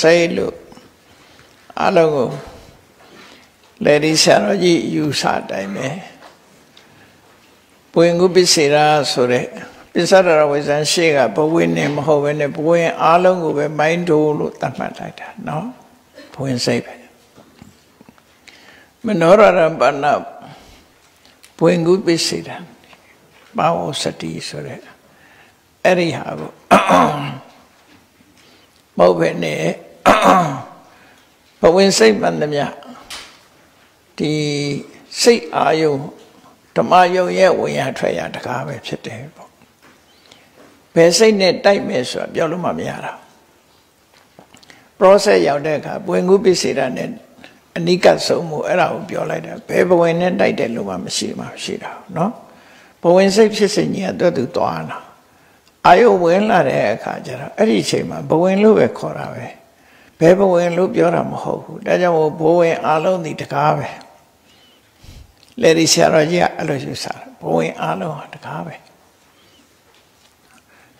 ဒရာဘဝင်စိတ်လို့အလုံးကိုလေဒီဆရာတော်ကြီးယူဆတိုင်းပဲဘဝင်ကုပစ္စေရာဆိုတဲ့ပစ္စဒရဝိဇန်ရှေ့ကဘဝင်နဲ့မဟုတ်ဘဲနဲ့ဘဝင်အလုံးကိုပဲမိုင်းတိုးလို့သတ်မှတ်လိုက်တာနော်ဘဝင်စိတ်ပဲမနောရရပဏဘဝင်ကုပစ္စေရာဘာဝစတိဆိုတဲ့အဲ့ဒီဟာကိုမဟုတ်ပဲနဲ့ ဘဝင်စိတ်မှန်သမျှဒီစိတ်အာယုဓမ္မယုံရဲ့ဝင်ရထွက်ရတကားပဲဖြစ်တယ်ပေါ့ဘယ်စိတ်နဲ့တိုက်မယ်ဆိုတာပြောလို့မှမရတာ process ရောက်တဲ့အခါပွင့်ကူးပစ္စေတာနဲ့အနိကဆုံးမှုအဲ့ဒါကိုပြောလိုက်တာဘယ်ဘဝင်နဲ့တိုက်တယ်လို့မှမရှိမှရှိတာเนาะဘဝင်စိတ်ဖြစ်စဉ်ကြီးကတွတ်သူသွားတာအာယုဝင်လာတဲ့အခါကျတော့အဲ့ဒီအချိန်မှာဘဝင်လို့ပဲခေါ်တာပဲ ဘယ်ဘဝင်လို့ပြောတာမဟုတ်ဘူးဒါကြောင့်ဘဝင်အလုံးဒီတကားပဲလေဒီဆရာတော်ကြီးကအဲ့လိုယူဆတာဘဝင်အလုံးဟာတကားပဲ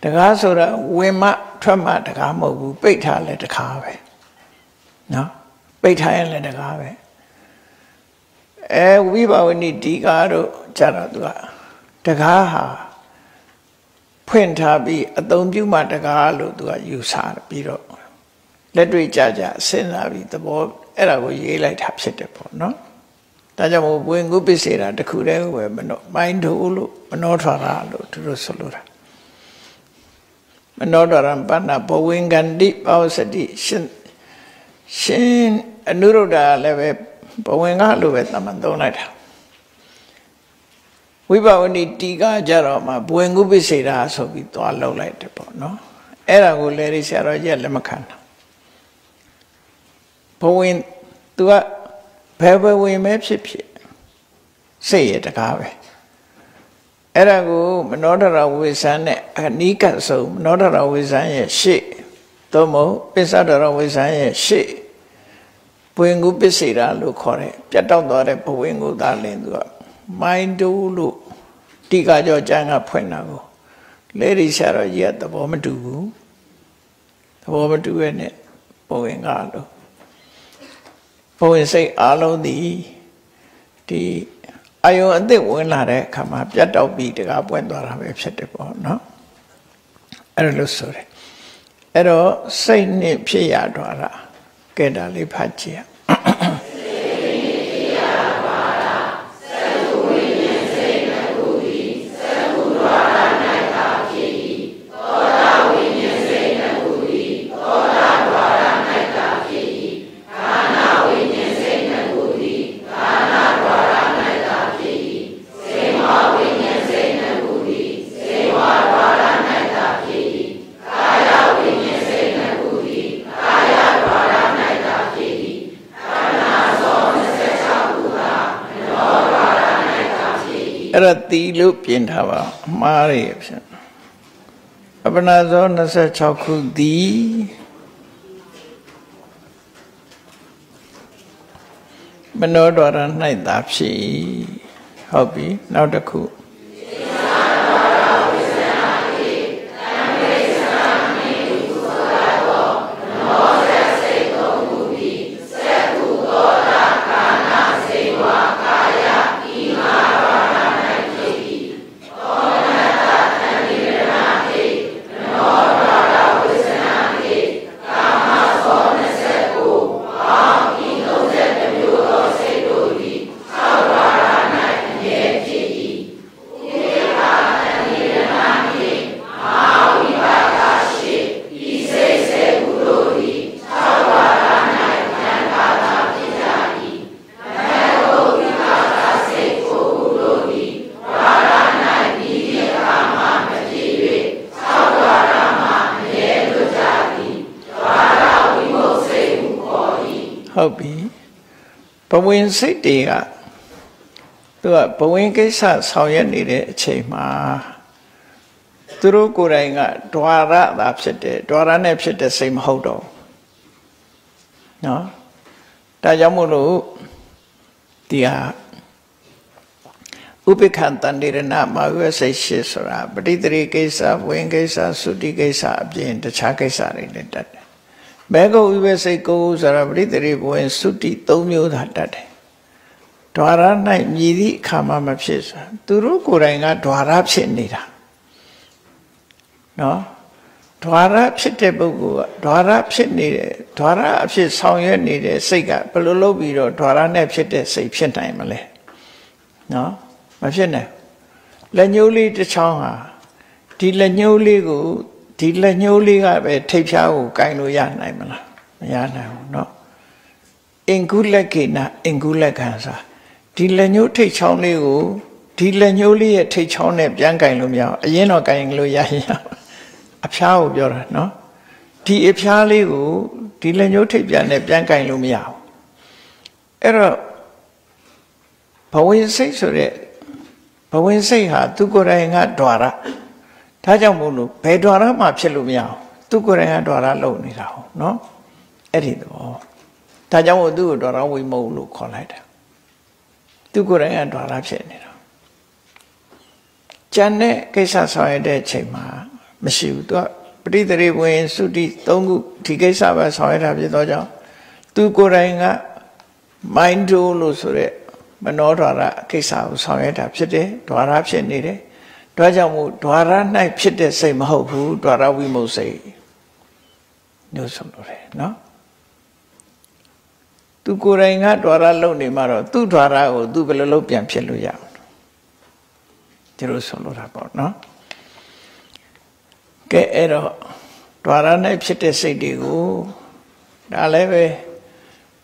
တကားဆိုတော့ဝင်မထွက်မတကားမဟုတ်ဘူးပိတ်ထားလဲတကားပဲနော်ပိတ်ထားရင်လည်းတကားပဲအဲဝိဘာဝနိဒီကာတို့ကြတော့သူကတကားဟာဖွင့်ထားပြီးအသုံးပြုမှတကားလို့သူကယူဆပြီးတော့ လက်တွေ့ကြကြစဉ်းစားပြီးသဘောအဲ့ဒါကိုရေးလိုက်တာဖြစ်တယ်ပေါ့နော်ဒါကြောင့်မို့ဝင်ကုပစ္စေတာတခုတည်းကိုပဲမနောမိုင်းထိုးလို့မနောထွာတာလို့သူတို့ဆိုလိုတာမနောတရံပဏ္ဏဘဝင်ကန္တိပောစတိရှင်ရှင်အနုရုဒ္ဓလည်းပဲဘဝင်ကလို့ပဲသမန်သုံးလိုက်တာဝိဘဝနိတီကကြတော့မှဘဝင်ကုပ္ပစေတာဆိုပြီးသွားလောက်လိုက်တယ်ပေါ့နော်အဲ့ဒါကိုလည်းဆရာတော်ကြီးလက်မခံတာ ဘဝင် तू ကဘယ်ဘဝင်ပဲဖြစ်ဖြစ်စိတ်ရတကားပဲအဲ့ဒါကိုမနောဒရဝိဇန်နဲ့အနိကဆုံးမနောဒရဝိဇန်ရဲ့ရှေ့သို့မဟုတ်ပစ္စဒရဝိဇန်ရဲ့ရှေ့ဘဝင်ကိုပစ္စေတာလို့ခေါ်တယ်ပြတ်တောက်သွားတဲ့ဘဝင်ကိုသာလင်းသူကမိုင်းတူးလို့တိကကြောကျမ်းကဖွင့်တာကိုလေဒီဆရာတော်ကြီးကသဘောမတူဘူးသဘောမတူရဲ့နဲ့ဘဝင်ကလို့ ဘဝင်စိတ်အားလုံးဒီဒီအယုံအသစ်ဝင်လာတဲ့အခါမှာပြတ်တောက်ပြီးတကားပွင့်သွားတာပဲဖြစ်တယ်ပေါ့နော်အဲ့လိုလို့ဆိုတယ်အဲ့တော့စိတ်နဲ့ဖြစ်ရတော့တာကဲဒါလေးဖတ်ကြည့်အဲ့ဒါတီလို့ ပြင်ထားပါအမှားရဖြစ်အပနာဇော26ခုသည်မနောဒရ၌သာဖြစ်ဟုတ်ပြီနောက်တစ်ခုဟုတ်ပြီဘ ဝင်စိတ်တွေကသူကဘဝင်ကိစ္စဆောင်ရွက်နေတဲ့အချိန်မှာသူတို့ကိုယ်တိုင်ကဒွါရသာဖြစ်တယ်ဒွါရနဲ့ဖြစ်တဲ့စိတ်မဟုတ်တော့နော်ဒါကြောင့်မို့လို့ဒီဟာဥပိ္ပခန္တန္တိရဏမာဝိစိတ်ရှိဆိုတာပဋိသရိကိစ္စဝင်ကိစ္စသုတိကိစ္စအပြင်တခြားကိစ္စတွေလည်းတတ် တယ်ဘေကုတ်ဥပစိတ်ကိုဆိုတာပရိသေရိဘဝင်သုတိ၃မျိုးသာတတ်တယ်ဒွါရ၌မြည်သည့်အခါမှမဖြစ်ဆိုသူတို့ကိုယ်တိုင်ကဒွါရဖြစ်နေတာနော်ဒွါရဖြစ်တဲ့ပုဂ္ဂိုလ်ကဒွါရဖြစ်နေတယ်ဒွါရအဖြစ်ဆောင်ရွက်နေတဲ့စိတ်ကဘယ်လိုလုပ်ပြီးတော့ဒွါရနဲ့ဖြစ်တဲ့စိတ်ဖြစ်နိုင်မလဲနော်မဖြစ်နိုင်လက်ညှိုးလေးတစ်ချောင်းဟာဒီလက်ညှိုးလေးကို ဒီလက်ညှိုးလေးကပဲထိပ်ဖြားကိုကင်လို့ရနိုင်မလားမရနိုင်ဘူးเนาะအင်ကုလက်ကေနအင်ကုလက်ခံစားဒီလက်ညှိုးထိပ်ချောင်းလေးကိုဒီလက်ညှိုးလေးရဲ့ထိပ်ချောင်းနဲ့ပြန်ကင်လို့မရအောင်အရင်တော့ကင်လို့ရရင်အဖျားကိုပြောတာเนาะဒီအဖျားလေးကိုဒီလက်ညှိုးထိပ်ပြန်နဲ့ပြန်ကင်လို့မရဘူးအဲ့တော့ဘဝင်စိတ်ဆိုတဲ့ဘဝင်စိတ်ဟာသူကိုယ်တိုင်ကဓာရ ဒါကြောင့်မို့လို့ဘယ်ဓာရမှဖြစ်လို့မရအောင်သူကိုယ်တိုင်ကဓာရလုံနေတာဟုတ်နော်အဲ့ဒီသဘောဒါကြောင့်မို့သူ့ကိုဓာရဝိမုတ်လို့ခေါ်လိုက်တာသူကိုယ်တိုင်ကဓာရဖြစ်နေတာကျန်တဲ့ကိစ္စဆောင်ရတဲ့ချိန်မှာမရှိဘူးသူကပဋိသရေဝင်သုတိ၃ခုဒီကိစ္စပဲဆောင်ရတာဖြစ်တော့ကြောင့်သူကိုယ်တိုင်က mind လို့ဆိုတဲ့မနောဓာရကိစ္စကိုဆောင်ရွက်တာဖြစ်တယ်ဓာရဖြစ်နေတယ် ဒါကြောင့်မို့ဓာရ၌ဖြစ်တဲ့စိတ်မဟုတ်ဘူးဓာရဝိမုတ်စိတ်ညှို့ဆုံးလို့တယ်နော်သူကိုယ်တိုင်ကဓာရလုံနေမှာတော့သူ့ဓာရကိုသူဘယ်လိုလုပ်ပြန်ဖြစ်လို့ရအောင်ဒီလိုဆုံးလို့တာပေါ့နော်ကဲအဲ့တော့ဓာရ၌ဖြစ်တဲ့စိတ်တွေကိုဒါလည်းပဲ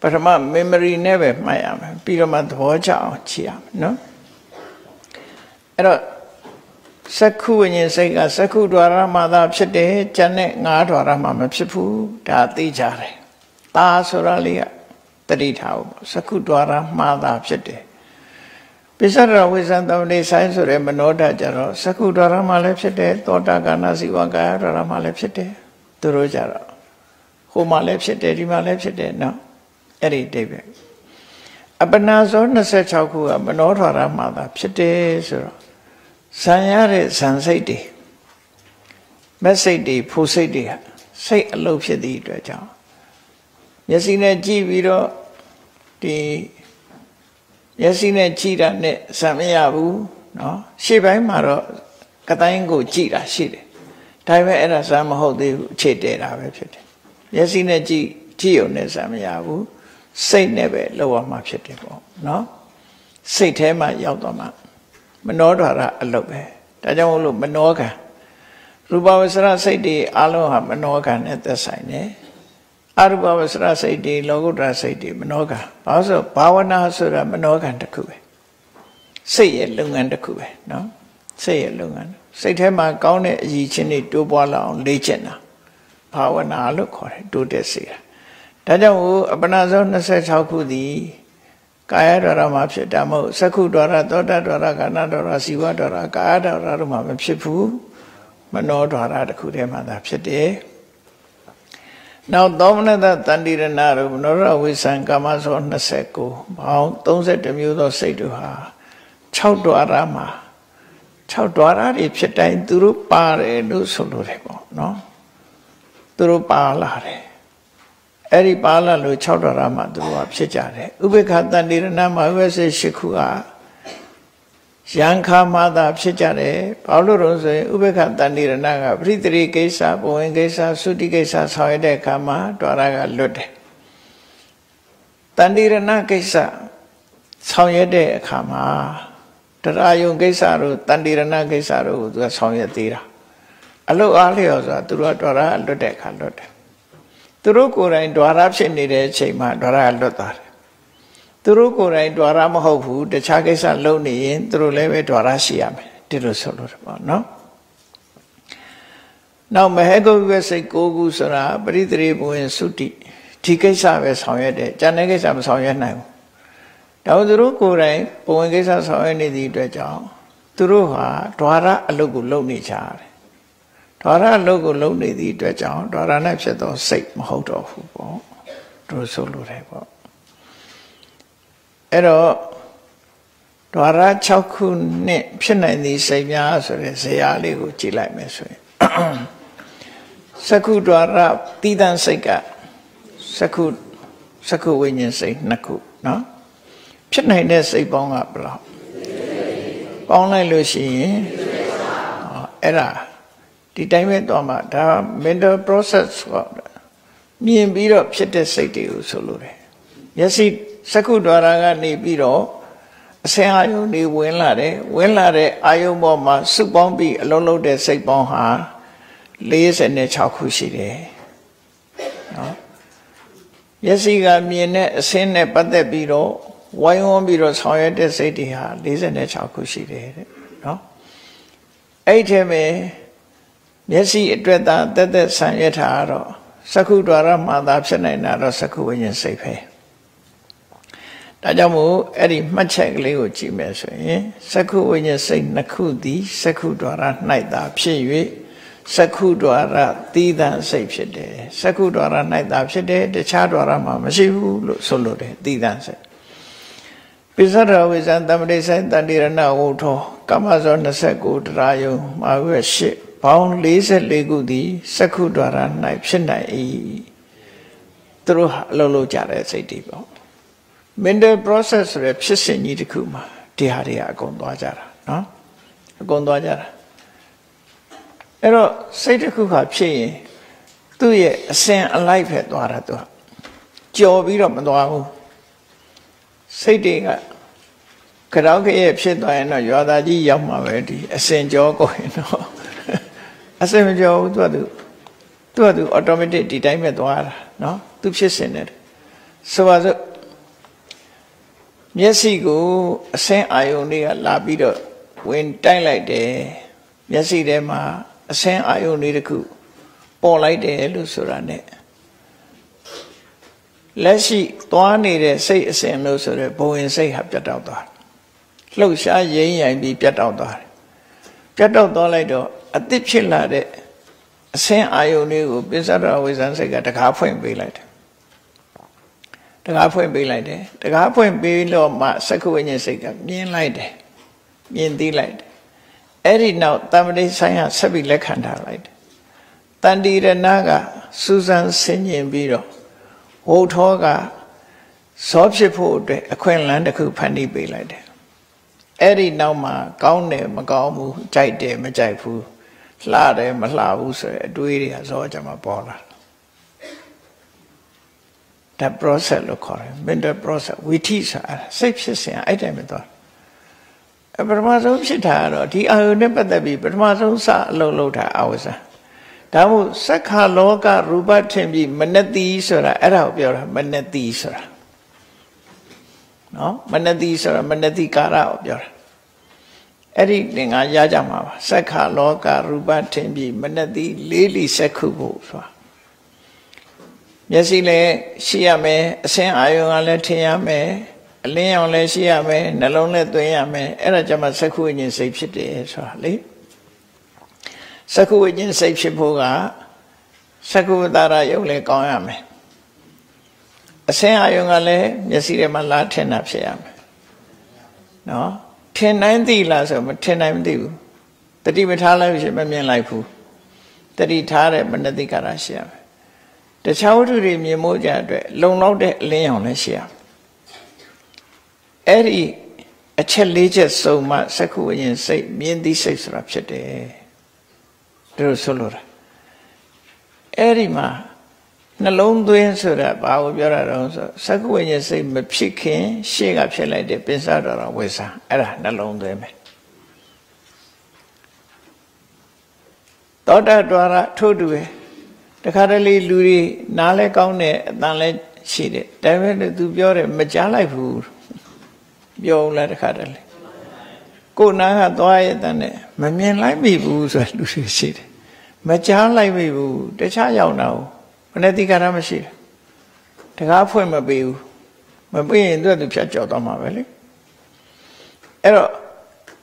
ပထမ memory နဲ့ပဲမှတ်ရမယ်ပြီးတော့မှသဘောကျအောင်ကြည့်ရမယ်နော်အဲ့တော့ စက္ခုဝိညာဉ်စိတ်ကစက္ခု द्वार မှာသာဖြစ်တယ်ကျန်တဲ့ငါး द्वार မှာမဖြစ်ဘူးဒါသိကြတယ်။ဒါဆိုတာလေးကတတိထားဖို့စက္ခု द्वार မှာသာဖြစ်တယ်ပိစ္ဆရဝိဇ္ဇံသမဏိဆိုင်ဆိုတဲ့မနောဒကြတော့စက္ခု द्वार မှာလည်းဖြစ်တယ်သောတာကနာစီဝကာယ द्वार မှာလည်းဖြစ်တယ်သူတို့ကြတော့ဟိုမှာလည်းဖြစ်တယ်ဒီမှာလည်းဖြစ်တယ်နော်အဲ့ဒီအိဗယ်အပနာဇော26ခုကမနောထွာရမှာသာဖြစ်တယ်ဆိုတော့ ဇံရတဲ့ဇံစိတ်တွေမက်စိတ်တွေဖူစိတ်တွေစိတ်အလုပ်ဖြစ်သည့်အတွက်ကြောင့်မျက်စိနဲ့ကြည့်ပြီးတော့ဒီမျက်စိနဲ့ကြည့်တာနဲ့ဇံမရဘူးเนาะရှေ့ပိုင်းမှာတော့ကတိုင်းကိုကြည့်တာရှိတယ်ဒါပေမဲ့အဲ့ဒါဇံမဟုတ်သေးဘူးအခြေတည်တာပဲဖြစ်တယ်မျက်စိနဲ့ကြည့်ကြည့်ုံနဲ့ဇံမရဘူးစိတ်နဲ့ပဲလောက်ရမှာဖြစ်တယ်ပေါ့နော်စိတ်ထဲမှာရောက်သွားမှ မနောဓာရအလုပ်ပဲဒါကြောင့်မို့လို့မနောကံရူပဝဆရစိတ်တွေအလုံးဟာမနောကံနဲ့သက်ဆိုင်တယ်အရူပဝဆရစိတ်တွေလောကုတ္တရာစိတ်တွေမနောကံဘာလို့ဆိုဘာဝနာဆိုတာမနောကံတစ်ခုပဲစိတ်ရဲ့လုပ်ငန်းတစ်ခုပဲနော်စိတ်ရဲ့လုပ်ငန်းစိတ်ထဲမှာကောင်းတဲ့အရည်ချင်းတွေတိုးပွားလာအောင်လေ့ကျင့်တာဘာဝနာလို့ခေါ်တယ်တိုးတက်စေတာဒါကြောင့်အပနာဇော26ခုသည် ကာယဒရမှာဖြစ်တာမဟုတ်စက္ခုဒရသောတဒရကာဏဒရစီဝဒရကာယဒရတို့မှာမဖြစ်ဘူးမနောဒရတစ်ခုတည်းမှာသာဖြစ်တယ်နောက်သောမနတတန္တိရဏတို့မနောရဝိသံကာမဇော29ဘောင်း31မျိုးသောစိတ်တို့ဟာ6ဒရမှာ6ဒရတွေဖြစ်တိုင်းသူတို့ပါတယ်လို့ဆိုလိုတယ်ပေါ့နော်သူတို့ပါလာတယ် အဲ့ဒီပါဠိလို6တော်ရမှာသူတို့ကဖြစ်ကြတယ်ဥပေက္ခတန်တိရဏမှာဝဲစေရှိခုကရန်ခါမှာသာဖြစ်ကြတယ်ဘာလို့လို့ဆိုရင်ဥပေက္ခတန်တိရဏကပရိသတိကိစ္စဘဝင်ကိစ္စသုတိကိစ္စဆောင်ရတဲ့အခါမှာတွာရကလွတ်တယ်တန်တိရဏကိစ္စဆောင်ရတဲ့အခါမှာတရားယုံကိစ္စတို့တန်တိရဏကိစ္စတို့ကိုသူကဆောင်ရသေးတာအလုတ်အားလျော်ဆိုတာသူတို့ကတွာရလွတ်တဲ့အခါလွတ်တယ် သူတို့ကိုယ်တိုင်ဓွာရဖြစ်နေတဲ့အချိန်မှာဓွာရလွတ်သွားတယ်သူတို့ကိုယ်တိုင်ဓွာရမဟုတ်ဘူးတခြားကိစ္စလုပ်နေရင်သူတို့လည်းပဲဓွာရရှိရမယ်ဒီလိုဆိုလို့ပေါ့နော်နောက်မဟေကုဝိစိတ်၉ခုဆိုတာပရိသေဘဝင်သုတိဒီကိစ္စပဲဆောင်ရွက်တယ်ဉာဏ်နဲ့ကိစ္စမဆောင်ရွက်နိုင်ဘူးဒါပေမဲ့သူတို့ကိုယ်တိုင်ဘဝင်ကိစ္စဆောင်ရွက်နေသည့်အတွက်ကြောင့်သူတို့ဟာဓွာရအလုပ်ကိုလုပ်နေကြတယ် ဓာရလုတ်ကိုလုံနေသည့်အတွက်ကြောင့်ဓာရနဲ့ဖြစ်သောစိတ်မဟုတ်တော့ဘူးပေါ့တို့ဆိုလိုတယ်ပေါ့အဲ့တော့ဓာရ6ခုနဲ့ဖြစ်နိုင်သည့်စိတ်များဆိုတဲ့ဇေယလေးကိုကြည့်လိုက်မယ်ဆိုရင်သက္ခုဓာရတိတန်စိတ်ကစကုစကုဝိညာဉ်စိတ်နှစ်ခုနော်ဖြစ်နိုင်တဲ့စိတ်ပေါင်းကဘယ်လောက်ပေါင်းလိုက်လို့ရှိရင်အဲ့ဒါ ဒီတိုင်းပဲတော့မှဒါ mental process ကမြင်ပြီးတော့ဖြစ်တဲ့စိတ်တွေကိုဆိုလိုတယ်မျက်စိစကုဒွါရကနေပြီးတော့အစင်အာယုန်တွေဝင်လာတယ်ဝင်လာတဲ့အာယုန်ပေါ်မှာစုပေါင်းပြီးအလုံးလုံးတဲ့စိတ်ပေါင်းဟာ46ခုရှိတယ်နော်မျက်စိကမြင်တဲ့အစင်းနဲ့ပတ်သက်ပြီးတော့ဝိုင်းဝန်းပြီးတော့ဆောင်ရွက်တဲ့စိတ်တွေဟာ46ခုရှိတယ်တဲ့နော်အဲ့ဒီထဲမှာ မျက်စိအတွက်သာတက်တက်ဆံရထားတော့စကုဒွါရမှသာဖြစ်နိုင်တာတော့စကုဝိညာဉ်စိတ်ပဲဒါကြောင့်မို့အဲ့ဒီမှတ်ချက်ကလေးကိုကြည့်မယ်ဆိုရင်စကုဝိညာဉ်စိတ်နှစ်ခုသည်စကုဒွါရ၌သာဖြစ်၍စကုဒွါရသီးသန့်စိတ်ဖြစ်တယ်စကုဒွါရ၌သာဖြစ်တယ်တခြားဒွါရမှာမရှိဘူးလို့ဆိုလိုတယ်သီးသန့်စိတ်ပိစ္ဆရဝိဇံတမ္ပတိဆိုင်တန္တိရဏဝုထောကမ္မဇော29တရားယုံမာဝေ8 ဘောင်44ခုသည်စက္ခုဒွါရ၌ဖြစ်နိုင်၏သူတို့အလုပ်လုပ်ကြတဲ့စိတ်တွေပေါ့ mental process ဆိုရယ်ဖြစ်စဉ်ကြီးတစ်ခုမှာဒီဟာတွေကအကုန်သွားကြတာเนาะအကုန်သွားကြတာအဲ့တော့စိတ်တစ်ခုခါဖြစ်ရင်သူ့ရဲ့အစဉ်အလိုက်ပဲသွားတာသူကကြော်ပြီးတော့မသွားဘူးစိတ်တွေကကတောက်ခရဲ့ဖြစ်သွားရင်တော့ရွာသားကြီးရောက်မှာပဲဒီအစဉ်ကြောကိုရင်တော့ အစင်မကြောဘူးသူကသူသူကသူ automatic ဒီတိုင်းပဲသွားတာเนาะသူဖြစ်စင်တယ်ဆိုပါစို့မျက်စိကိုအစင်အာယုန်တွေကလာပြီးတော့ဝင်တိုက်လိုက်တယ်မျက်စိထဲမှာအစင်အာယုန်တွေတခုပေါ်လိုက်တယ်လို့ဆိုတာ ਨੇ လက်ရှိသွားနေတဲ့စိတ်အစဉ်လို့ဆိုရဲဘဝင်စိတ်ဟာပြတ်တောက်သွားလှုပ်ရှားရင်းရိုင်ပြီးပြတ်တောက်သွားတယ်ပြတ်တောက်သွားလိုက်တော့ အသစ်ဖြစ်လာတဲ့အဆင်းအာယုန်လေးကိုပိစ္ဆဒဝိဇန်စိတ်ကတကားဖွင့်ပေးလိုက်တယ်တကားဖွင့်ပေးလိုက်တယ်တကားဖွင့်ပေးလို့မှစက္ကဝိညာဉ်စိတ်ကမြင်လိုက်တယ်မြင်သိလိုက်တယ်အဲ့ဒီနောက်တမ္ပတိဆိုင်ကဆက်ပြီးလက်ခံထားလိုက်တယ်တန်တီရဏကစူးစမ်းဆင်ញင်ပြီးတော့ဟိုထောကဇောဖြစ်ဖို့အတွက်အခွင့်အလမ်းတစ်ခုဖန်တီးပေးလိုက်တယ်အဲ့ဒီနောက်မှာကောင်းတယ်မကောင်းဘူးကြိုက်တယ်မကြိုက်ဘူး လှတယ်မလှဘူးဆိုတဲ့အတွေးတွေကဇောကြမှာပေါ်လာဒါ process လို့ခေါ်တယ် mental process ဝိထိဆိုတာစိတ်ဖြစ်စဉ်အဲ့တိုင်းပဲသွားအပထမဆုံးဖြစ်တာကတော့ဒီအာယုန်နဲ့ပတ်သက်ပြီးပထမဆုံးစအလုပ်လုပ်တာအဝဇ္ဇဒါမို့စက္ခလောကရူပထင်ပြီးမနတိဆိုတာအဲ့ဒါကိုပြောတာမနတိဆိုတာနော်မနတိဆိုတာမနတိကာရကိုပြောတာ အဲ့ဒီသင်္ကန်းရကြမှာပါစက္ခလောကရူပထင်ပြီးမနတိလေးလီစက္ခုဖို့ဆိုတာမျက်စိလည်းရှိရမယ်အစင်းအာယုံကလည်းထင်ရမယ်အလင်းရောင်လည်းရှိရမယ်နှလုံးလည်းသွင်းရမယ်အဲ့ဒါကြမှာစက္ခုဝိညာဉ်စိတ်ဖြစ်တယ်ဆိုတာလေစက္ခုဝိညာဉ်စိတ်ဖြစ်ဖို့ကစက္ခုဝတ္တရယုံလည်းကောင်းရမယ်အစင်းအာယုံကလည်းမျက်စိထဲမှာလာထင်တာဖြစ်ရမယ်နော် ထင်နိုင်သိလားဆိုမထင်နိုင်မသိဘူးတတိမထားလိုက်ရှင်မမြင်လိုက်ဘူးတတိထားတဲ့မနတိကာရရှိရမယ်တခြားဝတ္ထုတွေမြင်မို့ကြအတွက်လုံလောက်တဲ့အလင်းရောင်လည်းရှိရမယ်အဲ့ဒီအချက်လေးချက်စုံမှစက္ခုဝိညာဉ်စိတ်မြင်သိစိတ်ဆိုတာဖြစ်တယ်တို့ဆိုလို့တာအဲ့ဒီမှာ နှလုံးသွင်းဆိုတာဘာကိုပြောတာတော့ဆိုစက္ကဝိညာဉ်စိတ်မဖြစ်ခင် ရှေ့ကဖြစ်လိုက်တဲ့ပင်စတော်ဝိစာအဲ့ဒါနှလုံးသွင်းပဲသောတာဒွါရထို့တူပဲတခါတလေလူတွေနားလဲကောင်းတယ်အတန်လဲရှိတယ်ဒါပေမဲ့သူပြောတယ်မကြားလိုက်ဘူးပြောလားတခါတလေကိုနာကသွားရဲ့တန်နဲ့မမြင်လိုက်မိဘူးဆိုလူတွေရှိတယ်မကြားလိုက်မိဘူးတခြားရောက်တာကို မနဲ့တိကာရမရှိတကားဖွင့်မပေးဘူးမပေးရင်သူကသူဖြတ်ကျော်သွားမှာပဲလေအဲ့တော့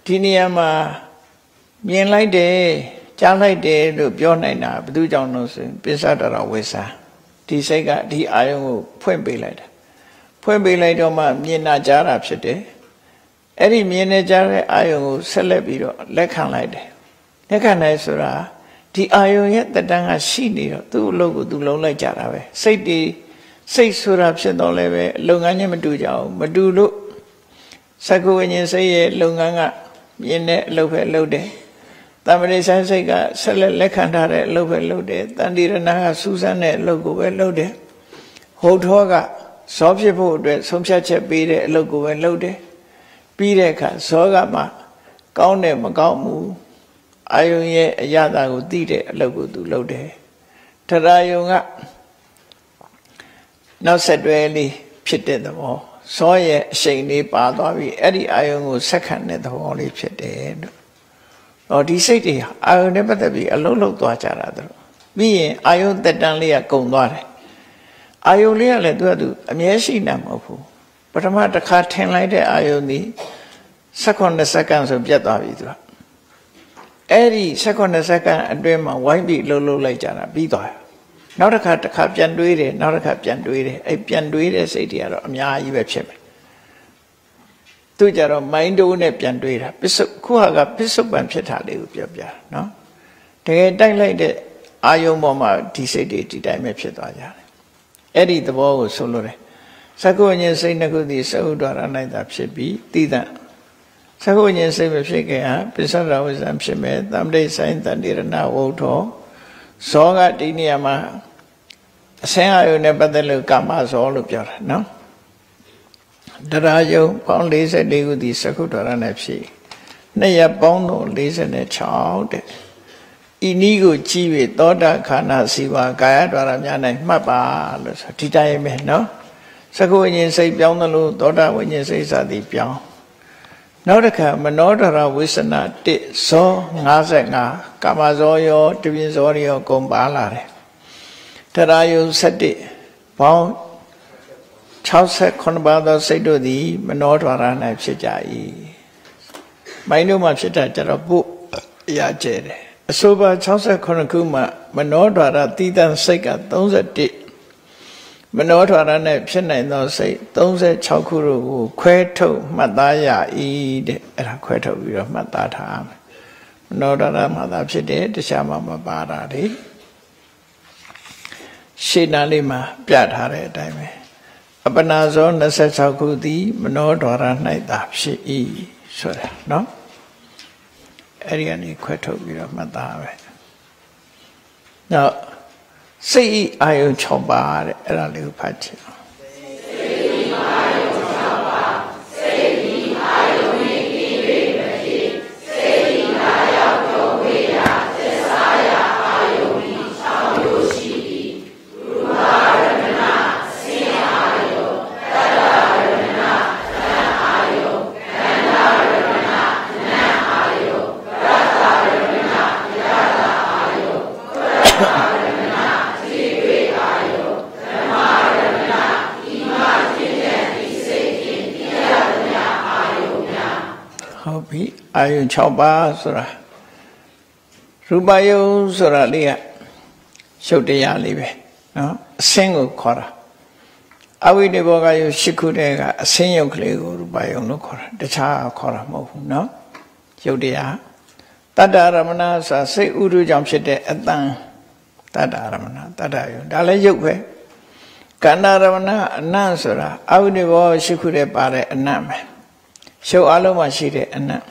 ဒီနေရာမှာမြင်လိုက်တယ်ကြားလိုက်တယ်လို့ပြောနိုင်တာဘယ်သူကြောင့်လို့ဆိုရင်ပိဿဒရဝိစာဒီစိတ်ကဒီအာယုံကိုဖွင့်ပေးလိုက်တာဖွင့်ပေးလိုက်တော့မှမြင်တာကြားတာဖြစ်တယ်အဲ့ဒီမြင်နေကြတဲ့အာယုံကိုဆက်လက်ပြီးတော့လက်ခံလိုက်တယ်လက်ခံနိုင်ဆိုတာ ဒီအာယုံရဲ့တတန်းကရှိနေတော့သူ့အလုပ်ကိုသူလုံးလိုက်ကြတာပဲစိတ်တွေစိတ်ဆိုတာဖြစ်တော့လည်းပဲလုပ်ငန်းချင်းမတူကြဘူးမတူလို့စကုဝိညာဉ်စိတ်ရဲ့လုပ်ငန်းကမြင်တဲ့အလုပ်ပဲလုပ်တယ်တမ္ပရိဆိုင်စိတ်ကဆက်လက်လက်ခံထားတဲ့အလုပ်ပဲလုပ်တယ်တန်တိရဏကစူးစမ်းတဲ့အလုပ်ကိုပဲလုပ်တယ်ဟုတ်ထောကဇောဖြစ်ဖို့အတွက်ဆုံးဖြတ်ချက်ပေးတဲ့အလုပ်ကိုပဲလုပ်တယ်ပြီးတဲ့အခါဇောကမှကောင်းတယ်မကောင်းဘူး အာယုံရဲ့အရာတာကိုသိတဲ့အလုပ်ကိုသူလုပ်တယ်ထရာယုံကနောက်ဆက်တွဲလေးဖြစ်တဲ့သဘောဇောရဲ့အရှိန်လေးပါသွားပြီအဲ့ဒီအာယုံကိုဆက်ခံတဲ့သဘောလေးဖြစ်တယ်လို့။တော့ဒီစိတ်တွေအာယုံနဲ့ပတ်သက်ပြီးအလုံးလုံးသွားကြတာတို့ပြီးရင်အာယုံတက်တန်းလေးကကုံသွားတယ်။အာယုံလေးကလည်းသူကသူအမြဲရှိနေမှာမဟုတ်ဘူး။ပထမတစ်ခါထင်လိုက်တဲ့အာယုံဒီ16စက္ကန့်ဆိုပြတ်သွားပြီသူက။ အဲ့ဒီ16စက္ကန့်အတွင်းမှာဝိုင်းပြီးလှုပ်လှုပ်လိုက်ကြတာပြီးသွားတယ်နောက်တစ်ခါတစ်ခါပြန်တွေးတယ်နောက်တစ်ခါပြန်တွေးတယ်အဲ့ပြန်တွေးတဲ့စိတ်တွေကတော့အများကြီးပဲဖြစ်မယ်သူကြတော့ mind တိုးနဲ့ပြန်တွေးတာပစ္စုခုဟာကပစ္စုပန်ဖြစ်တာလေးကိုပြောပြနော်တကယ်တိုက်လိုက်တဲ့အာယုံပေါ်မှာဒီစိတ်တွေဒီတိုင်းပဲဖြစ်သွားကြတယ်အဲ့ဒီသဘောကိုဆိုလိုတယ်သက္ကုဉ္ဉ္စိတ်နှစ်ခုသည်သဟုဒ္ဒရ၌သာဖြစ်ပြီးတိဒံ သက္ကုဉ္ဉ္စိတ်မဖြစ်ခင်ဟာပစ္စရဝိဇ္ဇံဖြစ်မဲ့တမ္ပတိဆိုင်တတိရဏဝုထောဇောကဒီနေရာမှာအစင်းအယုံနဲ့ပတ်သက်လို့ကာမဇောလို့ပြောတာနော်တရားယုံပေါင်း44ခုဒီသကုတ္တရနဲ့ဖြစ်နှစ်ရပေါင်းတော့46တဲ့ဤနည်းကိုကြည့်ပြီးသောတာခန္ဓာစီဝါကာယဒွါရများ၌မှတ်ပါလို့ဆိုဒီတိုင်းပဲနော်သကုဝိညာဉ်စိတ်ပြောင်းသလိုသောတာဝိညာဉ်စိတ်စသည်ပြောင်း နောက်တစ်ခါမနောဒရဝိသနာ1ဇော55ကာမဇောရောတပြင်းဇောရောကုန်ပါလာတယ်တရားယုံ7ဘောင်း68ပါးသောစိတ်တို့သည် မနောဒရ၌ဖြစ်ကြ၏မိုင်းတို့မှာဖြစ်တာကြတော့ပုအရာကျဲတယ်အဆိုပါ68ခုမှမနောဒရတိတန်စိတ်က31 မနောထွာရနဲ့ဖြစ်နိုင်သောစိတ်36ခုတို့ကိုခွဲထုတ်မှတ်သားရ၏တဲ့အဲ့ဒါခွဲထုတ်ပြီးတော့မှတ်သားထားမယ်မနောထွာရမှသာဖြစ်တယ်တခြားမှမပါတာလေရှေ့နာလေးမှာပြထားတဲ့အတိုင်းပဲအပနာဇော26ခုသည်မနောထွာရ၌သာဖြစ်၏ဆိုတာနော်အဲ့ဒီကနေခွဲထုတ်ပြီးတော့မှတ်သားပဲနောက် စိတ်အာယုံ6ပါးတဲ့အဲ့ဒါလေးကိုဖတ်ချင်အောင် အာယုံ6ပါးဆိုတာရူပယုံဆိုတာလေးကရှုပ်တရားလေးပဲနော်အစင်းကိုခေါ်တာအဝိတေဘောကယုရှစ်ခုတည်းကအစင်းယုတ်ကလေးကိုရူပယုံလို့ခေါ်တာတခြားခေါ်တာမဟုတ်ဘူးနော်ယုတ်တရားတတ္တရမဏဆိုစိတ်ဥဒုကြောင့်ဖြစ်တဲ့အတန်တတ္တရမဏတတ္တယုံဒါလည်းယုတ်ပဲကန္နာရမဏအနတ်ဆိုတာအဝိတေဘောရှစ်ခုတည်းပါတဲ့အနတ်ပဲရှုပ်အလုံးမှာရှိတဲ့အနတ်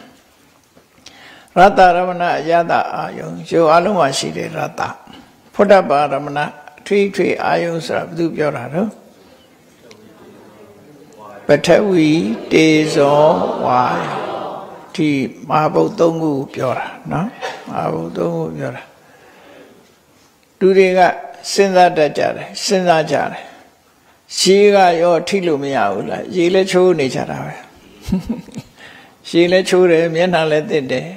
ရတ္တရမဏအယတအာယုံရုပ်အလုံးမှာရှိတဲ့ရတ္တဖုဒ္ဓဘာရမဏထွေးထွေးအာယုံဆိုတာဘယ်သူပြောတာတော့ပထဝီတေဇောဝါဒီမဟာဘုတ်သုံးခုပြောတာနော်မဟာဘုတ်သုံးခုပြောတာလူတွေကစဉ်းစားတတ်ကြတယ်စဉ်းစားကြတယ်ရှည်ကရောထိလို့မရဘူးလားရေလဲချိုးနေကြတာပဲရှည်လဲချိုးတယ်မျက်နှာလဲတစ်တယ်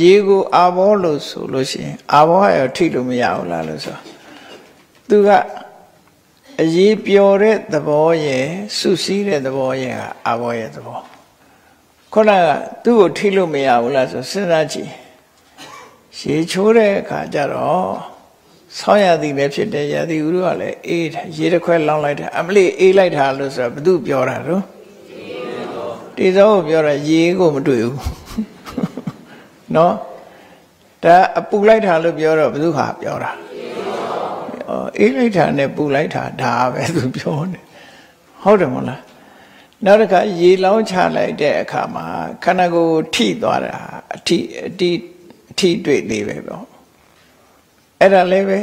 ရေကိုအာဘောလို့ဆိုလို့ရှိရင်အာဘောရောထိလို့မရဘူးလားလို့ဆိုသူကအရေးပျော်တဲ့သဘောရဲ့စုစည်းတဲ့သဘောရဲ့ဟာအာဘောရဲ့သဘောခုနကသူ့ကိုထိလို့မရဘူးလားဆိုစဉ်းစားကြည့်ရေချိုးတဲ့အခါကျတော့ဆောင်းရသည်လည်းဖြစ်တယ်ရသည်ဥရကလည်းအေးတယ်ရေတစ်ခွက်လောင်းလိုက်တယ်အမလေးအေးလိုက်တာလို့ဆိုတော့ဘသူပြောတာတော့တေဇောကိုပြောတာရေကိုမတွေ့ဘူး နော်ဒါအပူလိုက်တာလို့ပြောတော့ဘယ်သူဟာပြောတာအေးလိုက်တာနဲ့ပူလိုက်တာဒါပဲသူပြောနေဟုတ်တယ်မဟုတ်လားနောက်တစ်ခါရေလောင်းချလိုက်တဲ့အခါမှာခန္ဓာကိုယ်ထိသွားတာအထိအတိအထိတွေ့သေးပဲပေါ့အဲ့ဒါလည်းပဲ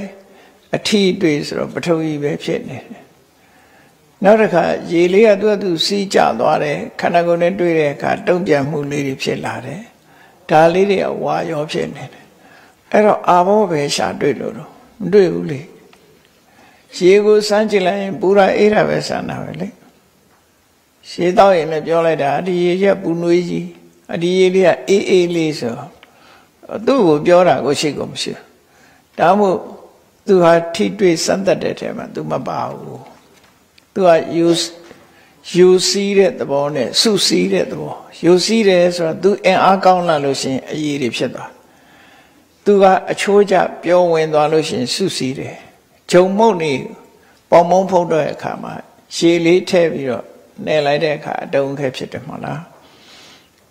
အထီးတွေ့ဆိုတော့ပထဝီပဲဖြစ်နေတယ်နောက်တစ်ခါရေလေးကသူ့အတူစီးကျသွားတယ်ခန္ဓာကိုယ်နဲ့တွေ့တဲ့အခါတုံ့ပြန်မှုလေးတွေဖြစ်လာတယ် ဒါလေးတွေအဝါရောဖြစ်နေတယ်အဲ့တော့အာဘောပဲရှာတွေ့လို့တော့မတွေ့ဘူးလေရေကိုစမ်းကြည့်လိုက်ရင်ပူရာအေးတာပဲစမ်းတာပဲလေရှေးတော့ရင်လည်းပြောလိုက်တာဒီရေရက်ပူနွေးကြီးအဒီရေလေးကအေးအေးလေးဆိုသူ့ကိုပြောတာကိုရှိကိုမရှိဒါမှမဟုတ်သူဟာထိတွေ့စမ်းသက်တဲ့ထဲမှာသူမပါဘူးသူကယူ ယူစီးတဲ့သဘောနဲ့စုစည်းတဲ့သဘောယူစီးတယ်ဆိုတော့သူအင်အားကောင်းလာလို့ရှိရင်အရေးတွေဖြစ်သွားသူကအချိုးကျပြောဝင်သွားလို့ရှိရင်စုစည်းတယ်ဂျုံမုတ်နေပေါမုံဖုတ်တဲ့အခါမှာရှည်လေးထည့်ပြီးတော့နေလိုက်တဲ့အခါအတုံးခဲဖြစ်တယ်မဟုတ်လား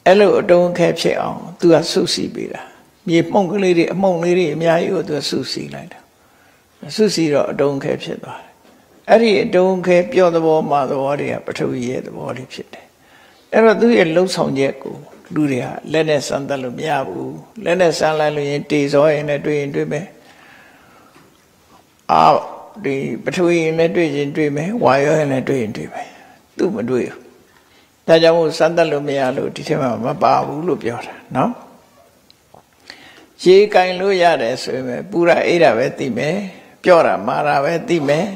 အဲ့လိုအတုံးခဲဖြစ်အောင်သူကစုစည်းပေးတာမြေမှုန့်ကလေးတွေအမှုန့်လေးတွေအများကြီးကိုသူကစုစည်းလိုက်တာစုစည်းတော့အတုံးခဲဖြစ်သွားတယ် အဲ့ဒီအတုံးခဲပြော့သဘောမှသဘောတွေကပထဝီရဲ့သဘောလေးဖြစ်တယ်အဲ့တော့သူ့ရဲ့လှုပ်ဆောင်ချက်ကိုလူတွေကလက်နဲ့စမ်းသပ်လို့မရဘူးလက်နဲ့စမ်းလိုက်လို့ရင်တေစောရင်လည်းတွေ့ရင်တွေ့မယ်အာဒီပထဝီရင်လည်းတွေ့ရင်တွေ့မယ်ဝါရောရင်လည်းတွေ့ရင်တွေ့မယ်သူ့မတွေ့ဘူးဒါကြောင့်မို့စမ်းသပ်လို့မရလို့ဒီထဲမှာမပါဘူးလို့ပြောတာနော်ရေကင်လို့ရတယ်ဆိုရင်ပူရာအေးတာပဲသိမယ်ပြော့တာမာတာပဲသိမယ်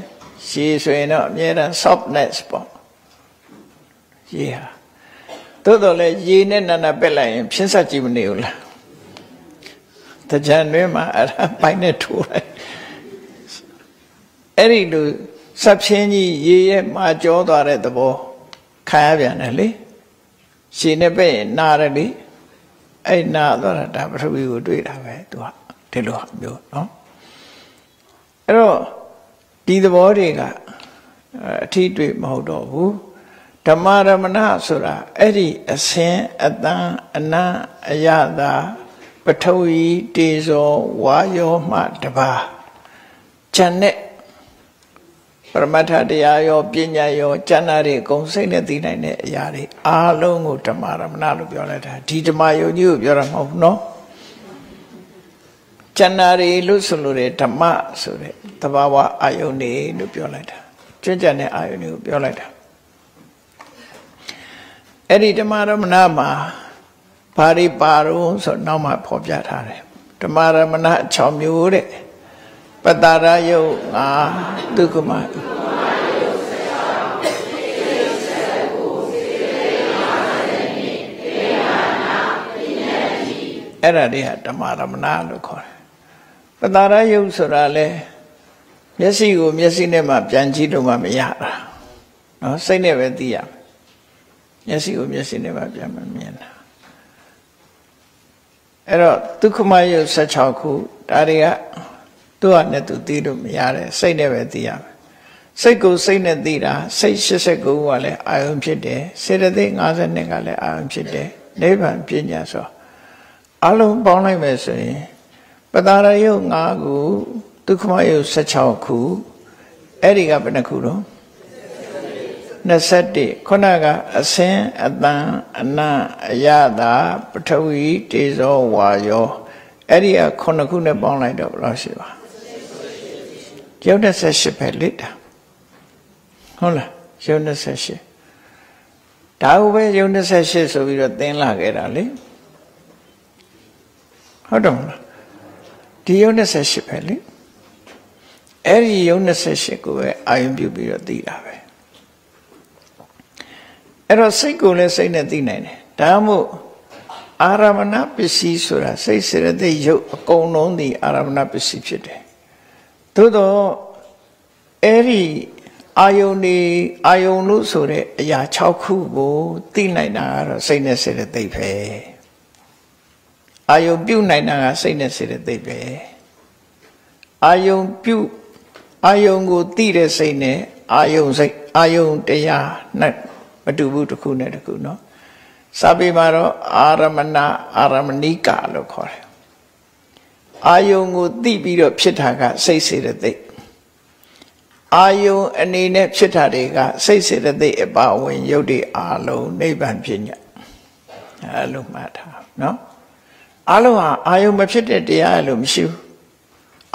ရှည်ဆိုရင်တော့အမြဲတမ်း softness ပေါ့ရေဟာသို့တော်လည်းရေနဲ့နာနာပက်လိုက်ရင်ဖြင်းဆက်ကြည့်မနေဘူးလားတကြံတွင်မှာအဲ့ဒါပိုင်နဲ့ထိုးလိုက်အဲ့ဒီလိုစပ်ဖြင်းကြီးရေရဲ့မာကြောသွားတဲ့သဘောခံရပြန်တယ်လေရှည်နဲ့ပက်ရင်နာတယ်လေအဲ့နာသွားတာဒါပထဝီကိုတွေ့တာပဲသူကဒီလိုမျိုးနော်အဲ့တော့ ဒီသဘောတွေကအထီးတွေ့မဟုတ်တော့ဘူးဓမ္မရမဏဆိုတာအဲ့ဒီအစင်အတန်အနံအယတာပထဝီတေဇောဝါယောမှတပါဉာဏ်နဲ့ပရမတ္ထတရားရောပညာရောဉာဏ်နာတွေအကုန်စိတ်နဲ့သိနိုင်တဲ့အရာတွေအားလုံးကိုဓမ္မရမဏလို့ပြောလိုက်တာဒီဓမ္မယုံကြီးကိုပြောတာမဟုတ်ဘူးနော်ကျန်နာတွေလို့ဆိုလို့တဲ့ဓမ္မဆိုတဲ့ တဘာဝအာယုန်တွေလို့ပြောလိုက်တာကျွတ်ကြတဲ့အာယုန်တွေကိုပြောလိုက်တာအဲ့ဒီဓမ္မရမဏမှာဘာတွေပါတော့ဆိုနောက်မှဖော်ပြထားတယ်ဓမ္မရမဏ6မျိုးတဲ့ပတ္တရာယုတ်ငါဒုက္ခမအဲ့ဒါတွေဟာဓမ္မရမဏလို့ခေါ်တယ်ပတ္တရာယုတ်ဆိုတာလဲ မျက်စိကိုမျက်စိနဲ့မှပြန်ကြည့်လို့မှမရတာနော်စိတ်နဲ့ပဲသိရမျက်စိကိုမျက်စိနဲ့မှပြန်မမြင်တာအဲ့တော့ဒုက္ခမယုတ်16ခုဒါတွေကသူ့ဟာနဲ့သူသိလို့မရတယ်စိတ်နဲ့ပဲသိရမယ်စိတ်ကိုစိတ်နဲ့သိတာစိတ်89ခုကလည်းအာယုံဖြစ်တယ်စေတသိက်52ကလည်းအာယုံဖြစ်တယ်နိဗ္ဗာန်ပညာဆိုအလုံးပေါင်းလိုက်မယ်ဆိုရင်ပတာရယုတ်5ခု ဒုက္ခမယုတ်16ခုအဲ့ဒီကဘယ်နှခုတော့21ခုနကအစင်အတန်အနအယတာပထဝီတေဇောဝါယောအဲ့ဒီကခုနှစ်ခုနဲ့ပေါင်းလိုက်တော့ဘယ်လောက်ရှိပါရုပ်28ပဲလေတာဟုတ်လားရုပ်28ဒါဟုပဲရုပ်28ဆိုပြီးတော့သင်လာခဲ့တာလေဟုတ်တော့မလားဒီယုံ28ပဲလေ အဲ့ဒီယုံ28ကိုပဲအာယုံပြုပြီးတော့သိတာပဲအဲ့တော့စိတ်ကိုလည်းစိတ်နဲ့သိနိုင်တယ်ဒါမှမဟုတ်အာရမဏပစ္စည်းဆိုတာစိတ်စေရတဲ့ယုတ်အကုန်လုံးဒီအာရမဏပစ္စည်းဖြစ်တယ်သို့တော့အဲ့ဒီအာယုန်ဒီအာယုန်လို့ဆိုတဲ့အရာ6ခုကိုသိနိုင်တာကတော့စိတ်နဲ့စေရတဲ့ပဲအာယုံပြုတ်နိုင်တာကစိတ်နဲ့စေတဲ့သိပဲအာယုံပြုတ် အာယုံကိုသိတဲ့စိတ်နဲ့အာယုံစိတ်အာယုံတရားနဲ့မတူဘူးတစ်ခုနဲ့တစ်ခုနော်စာပေမှာတော့အာရမဏအာရမဏိကလို့ခေါ်တယ်အာယုံကိုသိပြီးတော့ဖြစ်တာက စိတ်စေတဲ့သိအာယုံအနေနဲ့ဖြစ်တာတွေကစိတ်စေတသိက်အပါဝင်ယုတ်တိအာလုံးနိဗ္ဗာန်ဖြစ်ညအဲလိုမှတ်ထားနော်အလုံးဟာအာယုံမဖြစ်တဲ့တရားလို့မရှိဘူး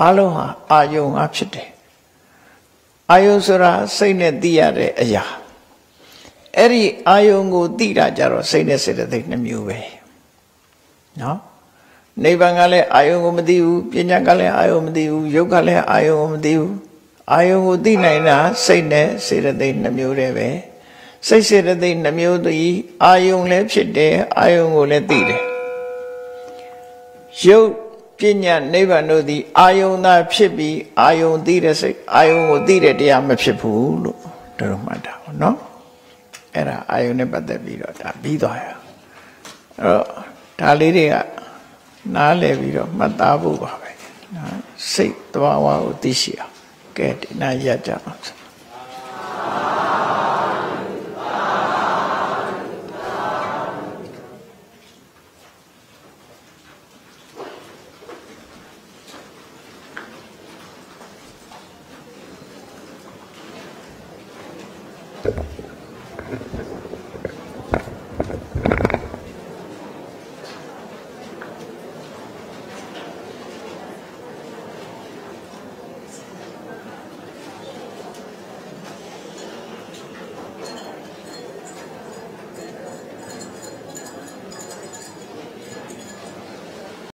အလုံးဟာအာယုံဟာဖြစ်တယ် အာယုံဆိုတာစိတ်နဲ့သိရတဲ့အရာအဲ့ဒီအာယုံကိုသိတာကြတော့စိတ်နဲ့စေတသိက်နှမျိုးပဲနော်နိဗ္ဗာန်ကလည်းအာယုံကိုမသိဘူးပညာကလည်းအာယုံမသိဘူးယုတ်ကလည်းအာယုံကိုမသိဘူးအာယုံကိုသိနိုင်တာစိတ်နဲ့စေတသိက်နှမျိုးတည်းပဲစိတ်စေတသိက်နှမျိုးသည်အာယုံလည်းဖြစ်တယ်အာယုံကိုလည်းသိတယ်ယုတ် ပညာနိဗ္ဗာန်တို့သည်အာယုံသာဖြစ်ပြီးအာယုံသိတဲ့စိတ်အာယုံကိုသိတဲ့တရားမဖြစ်ဘူးလို့တို့မှတ်တာပေါ့နော်အဲ့ဒါအာယုံနဲ့ပတ်သက်ပြီးတော့ဒါပြီးသွားရအဲ့တော့ဒါလေးတွေကနားလည်ပြီးတော့မှတ်သားဖို့ပါပဲနော်စိတ်တဘာဝကိုသိရှိအောင်ကဲဒီနာရကြအောင်